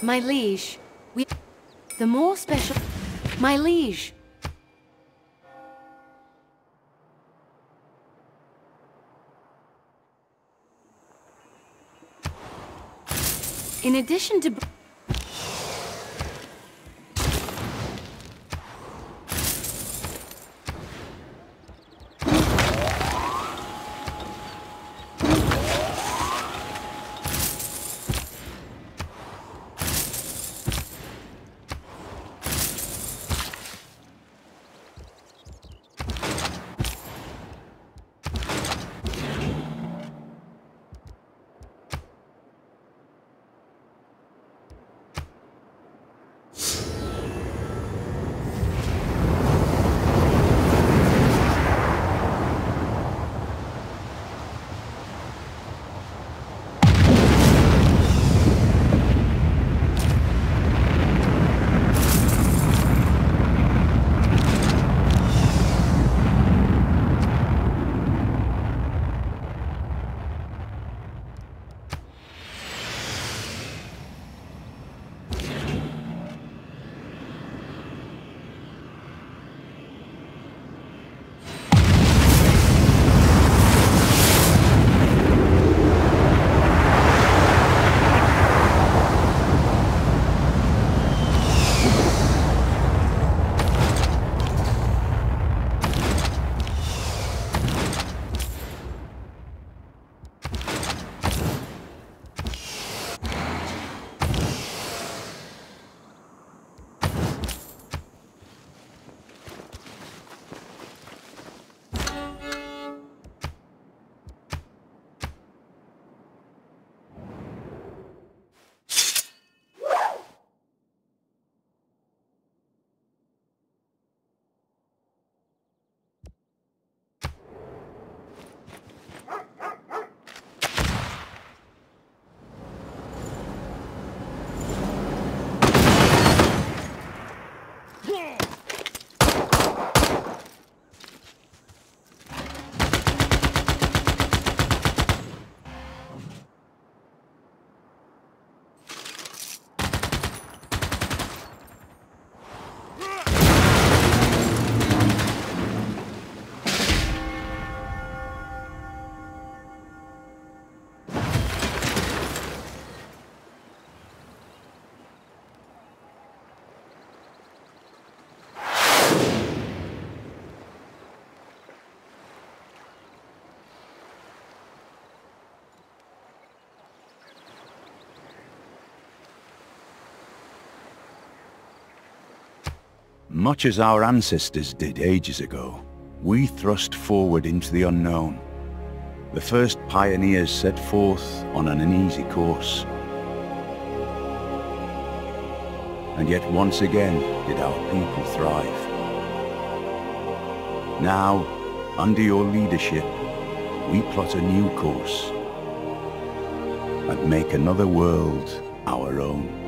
My liege, we... The more special... My liege. In addition to... Much as our ancestors did ages ago, we thrust forward into the unknown. The first pioneers set forth on an uneasy course. And yet once again did our people thrive. Now, under your leadership, we plot a new course and make another world our own.